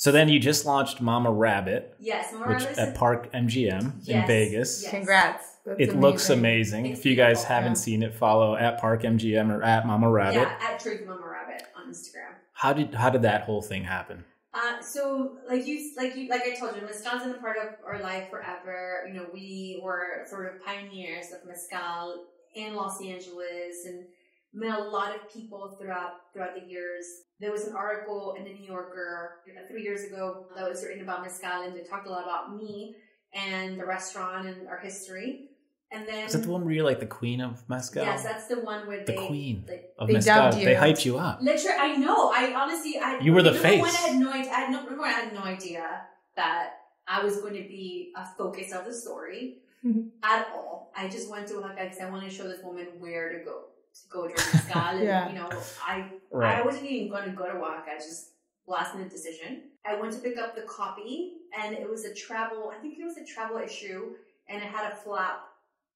So then you just launched Mama Rabbit, Yes, Mama which Rabbit at Park MGM in Vegas. yes. Congrats. That's It looks amazing. amazing. It's if you guys beautiful, haven't yeah. seen it, follow at Park MGM or at Mama Rabbit. Yeah, at Drink Mama Rabbit on Instagram. How did how did that whole thing happen? Uh, so like you, like you, like I told you, mezcal's been a part of our life forever. You know, we were sort of pioneers of mezcal in Los Angeles and met a lot of people throughout throughout the years. There was an article in the New Yorker uh, three years ago that was written about mezcal, and they talked a lot about me and the restaurant and our history. And then Is that the one where you're like the queen of mezcal? yes, that's the one where The they queen. like, of They mezcal. They hyped you up. Literally, I know. I honestly, I You were the number One, face. I had no idea. I had no, number one, I had no idea that I was going to be a focus of the story at all. I just went to Oaxaca because I wanted to show this woman where to go to go drink mezcal. and, Yeah. you know, I Right. I wasn't even going to go to Oaxaca. It's just last minute decision. I went to pick up the copy, and it was a travel. I think it was a travel issue, and it had a flap,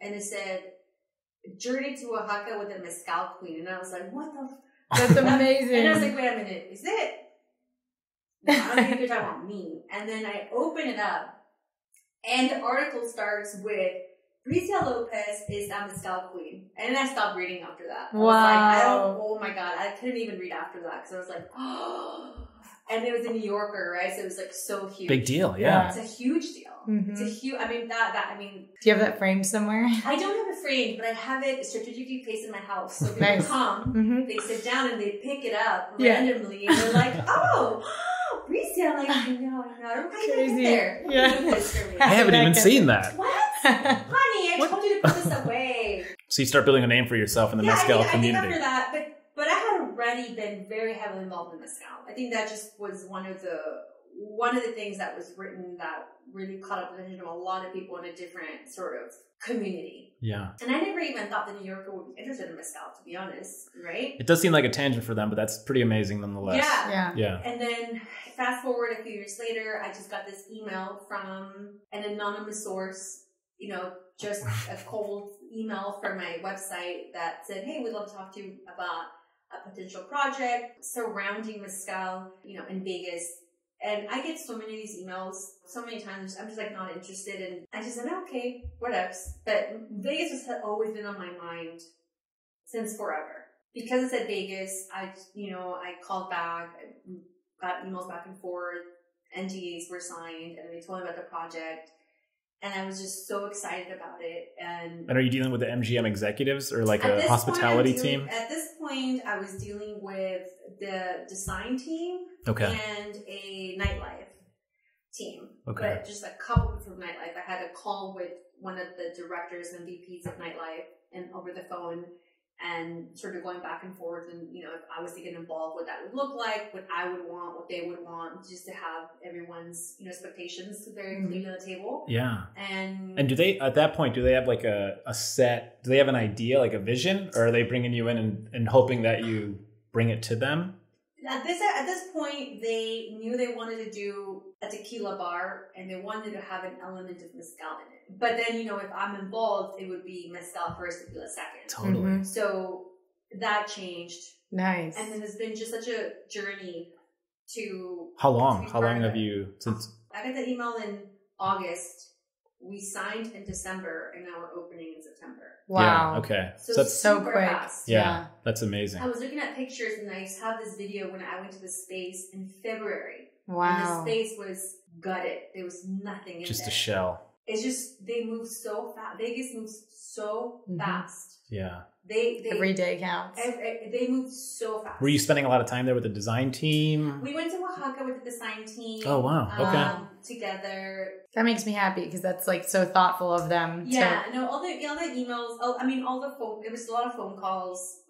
and it said. Journey to Oaxaca with the mezcal queen, and I was like, "What the f- That's amazing. and I was like, wait a minute, is it? No, I don't think you're talking about me. And then I open it up, and the article starts with Bricia Lopez is a mezcal queen. And then I stopped reading after that. I was like, I don't, Wow. oh my god, I couldn't even read after that because I was like, oh. And it was a New Yorker, right? So it was like so huge. Big deal, yeah. It's a huge deal. Mhm. It's a huge. I mean that that I mean Do you have that framed somewhere? I don't have it framed, but I have it strategically placed in my house. So people Nice. come Mm-hmm. they sit down and they pick it up Yeah. randomly and they're like, oh, Reese. I'm like, I know, I know. I don't think Crazy. there. Yeah. You put this for me. I haven't even seen that. What? Honey, I What? told you to put this away. So you start building a name for yourself in the yeah, I mezcal think, I think community. after that, but but I had already been very heavily involved in mezcal. I think that just was one of the one of the things that was written that really caught up the attention of a lot of people in a different sort of community. yeah. And I never even thought the New Yorker would be interested in mezcal, to be honest, right? It does seem like a tangent for them, but that's pretty amazing nonetheless. Yeah. Yeah. Yeah. And then fast forward a few years later, I just got this email from an anonymous source, you know, just a cold email from my website that said, Hey, we'd love to talk to you about a potential project surrounding Mezcal, you know, in Vegas. And I get so many of these emails so many times. I'm just like not interested. And I just said, okay, whatevs. But Vegas has always been on my mind since forever. Because it said Vegas, I, you know, I called back, got emails back and forth, NDAs were signed, and they told me about the project. And I was just so excited about it. And And are you dealing with the MGM executives or like a hospitality dealing- team? At this point, I was dealing with the design team Okay. and a nightlife team. Okay. But just a couple from nightlife. I had a call with one of the directors and VPs of nightlife and over the phone and sort of going back and forth and you know if I was to get involved what that would look like, what I would want, what they would want, just to have everyone's, you know, expectations very Mhm. clearly on the table. Yeah. And And do they at that point do they have like a, a set do they have an idea, like a vision? Or are they bringing you in and, and hoping that you bring it to them? At this at this point, they knew they wanted to do a tequila bar, and they wanted to have an element of mezcal in it. But then, you know, if I'm involved, it would be mezcal first, tequila second. Totally. Mhm. So that changed, Nice. and then it's been just such a journey to. How long? to How long have you since I got the email in August. We signed in December, and now we're opening in September. wow. Yeah, okay. So, So that's So quick. fast. yeah, yeah. that's amazing. I was looking at pictures, and I have this video when I went to the space in February. Wow. And the space was gutted. There was nothing in Just there. a shell. It's just they move so fast. Vegas moves so Mhm. fast. Yeah. They they Every day counts. ev- ev- they move so fast. Were you spending a lot of time there with the design team? We went to Oaxaca with the design team. Oh, wow. Okay. Um, together. That makes me happy because that's like so thoughtful of them. Yeah. No. All the all the emails. Oh, I mean, all the phone. It was a lot of phone calls.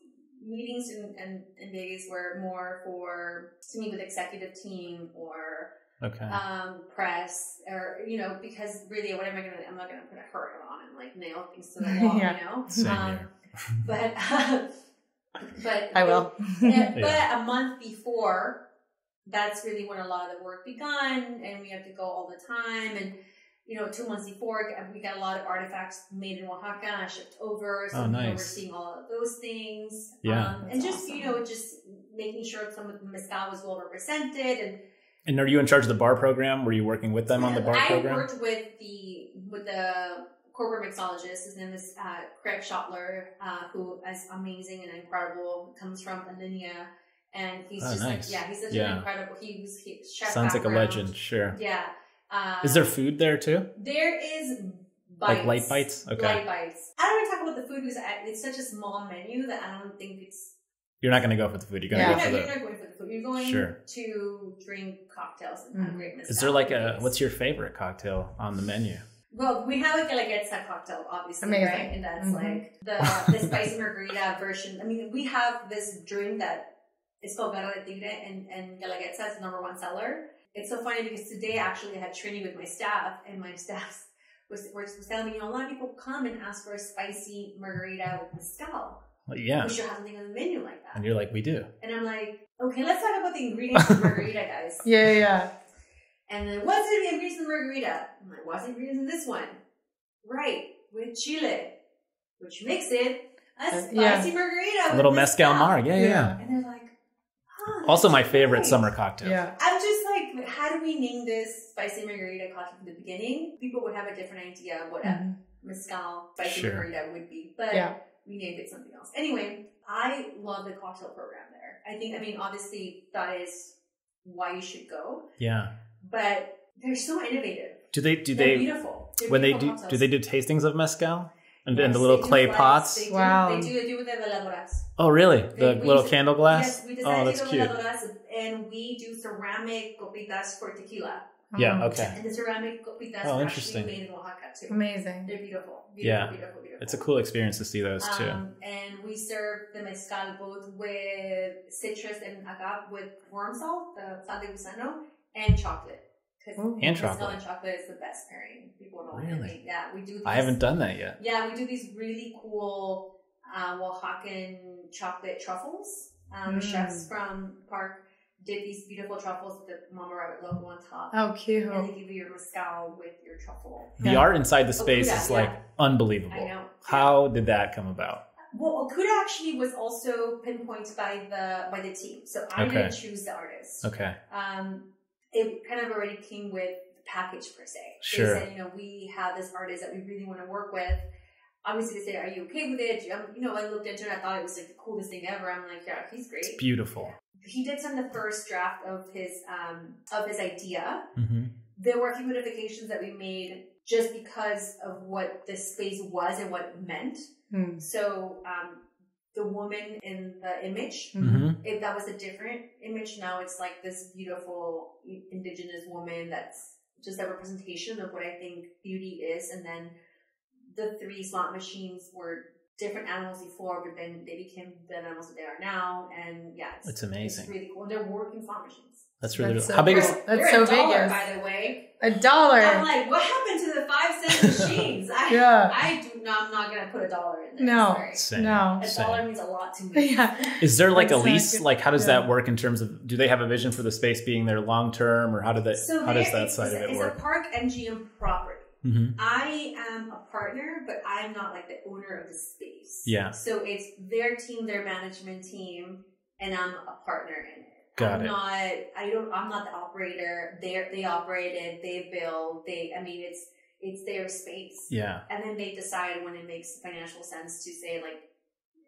Meetings in, in, in Vegas were more for to meet with executive team or Okay. um, press or you know because really what am I gonna I'm not gonna put a hurt on and like nail things to the wall Yeah. you know Same um, here. but but I will. yeah, but Yeah. a month before that's really when a lot of the work begun and we have to go all the time and you know two months before we got a lot of artifacts made in Oaxaca and shipped over so Oh, you know, we're seeing all of those things Yeah. um, and That's just you know just making sure some of the mezcal was well represented and And are you in charge of the bar program? Were you working with them on the bar I program? I worked with the with the corporate mixologist. His name is uh, Craig Schoettler, uh, who is amazing and incredible. Comes from Alinea, and he's Oh, just nice. like yeah, he's such Yeah. an incredible. He was he, chef Sounds like a legend. Sure. Yeah. Uh, Is there food there too? There is bites. Like light bites? Okay. Light bites. I don't want to talk about the food because it's such a small menu that I don't think it's. You're not going to go for the food. You're going to Yeah. You're go not, for you're the. not going for the food. You're going Sure. to drink cocktails and have Mhm. great. Is there like a what's your favorite cocktail on the menu? Well, we have like a like a cocktail, obviously, Amazing. right? And that's Mhm. like the the spicy margarita version. I mean, we have this drink that is called Garra de Tigre, and and Guelaguetza is number one seller. It's so funny because today actually I had training with my staff, and my staff was was telling me, you know, a lot of people come and ask for a spicy margarita with mezcal. Yeah. We should have something on the menu like that. And you're like, we do. And I'm like, okay, let's talk about the ingredients of margarita, guys. Yeah, yeah. And then what's in the ingredients in the margarita? I'm like, what's the ingredients in this one? Right, with chile, which makes it a Uh, spicy yeah. margarita. A little mezcal mar. Yeah, yeah. Yeah. And they're like, huh, Also, my favorite summer cocktail. Yeah. I'm just like, how do we name this spicy margarita cocktail from the beginning? People would have a different idea of what a Mhm. mezcal spicy Sure. margarita would be, but Yeah. We named it something else. Anyway, I love the cocktail program there. I think, I mean, obviously that is why you should go, Yeah. but they're so innovative. Do they? Do They're they? beautiful. They're When they do, cocktails. do they do tastings of mezcal? And, Yes, and the little clay flights. pots? They do, Wow. They do, they do with the veladoras. Oh, really? They- The we little use- candle glass? Yes, we oh, decided that's to do cute. veladoras, and we do ceramic copitas for tequila. Yeah. Oh, Okay. And the ceramic copitas Oh, are interesting. actually made in Oaxaca too. Amazing. They're beautiful. beautiful Yeah. Beautiful, beautiful. It's a cool experience to see those too. Um, and we serve the mezcal both with citrus and agave with warm salt, the sal de gusano, and chocolate. 'Cause Ooh. And chocolate. and chocolate is the best pairing. People know. Really? Yeah, we do. These, I haven't done that yet. Yeah, we do these really cool uh, Oaxacan chocolate truffles. Um, The Mm. chefs from Park did these beautiful truffles with the Mama Rabbit logo on top. Oh, cute. And they give you your mezcal with your truffle. The Yeah. art inside the Oh, space yeah, is like yeah. unbelievable. I know. How did that come about? Well, Okuda actually was also pinpointed by the by the team, so I Okay. didn't choose the artist. Okay. Um, it kind of already came with the package per se. Sure. They said, you know, we have this artist that we really want to work with. Obviously, they said, "Are you okay with it?" Um, you know, I looked into it. I thought it was like the coolest thing ever. I'm like, "Yeah, he's great." It's beautiful. He did send the first draft of his um, of his idea. hmm There were a few modifications that we made just because of what the space was and what it meant. Hmm. So um, the woman in the image, hmm if that was a different image, now it's like this beautiful indigenous woman that's just a representation of what I think beauty is. And then the three slot machines were different animals before, but then they became the animals that they are now. And yeah, It's amazing. It's really cool. And they're working slot machines. That's really That's so how big is. That's so big? by the way. A dollar. I'm like, what happened to the five cent machines? I, Yeah. I do not. I'm not gonna put a dollar in there. No. Same. No. A Same. dollar means a lot to me. Yeah. Is there like a That's not lease? good. Like, how does Yeah. that work in terms of? Do they have a vision for the space being there long term, or how do they? So how does there- that it's- side of it it's work? a park MGM property. Hmm I am a partner, but I'm not like the owner of the space. Yeah. So it's their team, their management team, and I'm a partner in it. Got I'm it. not. I don't. I'm not the operator. They they operate it. They build. They. I mean, it's it's their space. Yeah. And then they decide when it makes financial sense to say like,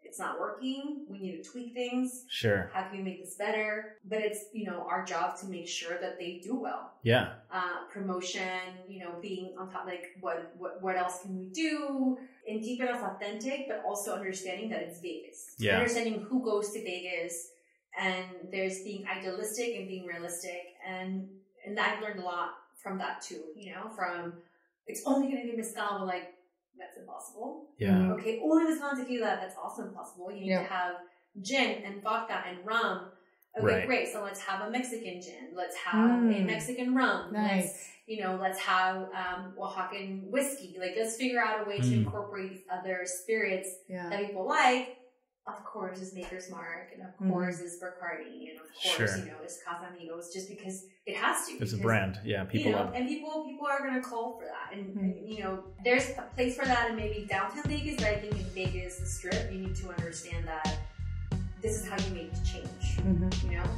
it's not working. We need to tweak things. Sure. How can we make this better? But it's you know our job to make sure that they do well Yeah. uh, promotion, you know, being on top, like what, what, what else can we do? And keep it as authentic, but also understanding that it's Vegas. Yeah. Understanding who goes to Vegas and there's being idealistic and being realistic. And, and I've learned a lot from that too, you know, from it's only going to be mezcal, but like, that's impossible. Yeah. Okay, only mezcal and tequila, that's also impossible. You need Yeah. to have gin and vodka and rum. Okay, Right. great. So let's have a Mexican gin. Let's have a Mm. Mexican rum. Let's Nice. you know, let's have um, Oaxacan whiskey. Like, let's figure out a way to Mm. incorporate these other spirits Yeah. that people like. Of course, is Maker's Mark, and of Mhm. course, is Bacardi, and of course, Sure. you know, is Casamigos, just because it has to. It's a brand. Yeah. People you know, and people people are gonna call for that, and, and, you know, there's a place for that in maybe downtown Vegas, but I think in Vegas, the Strip, you need to understand that this is how you make change. Mhm. You know.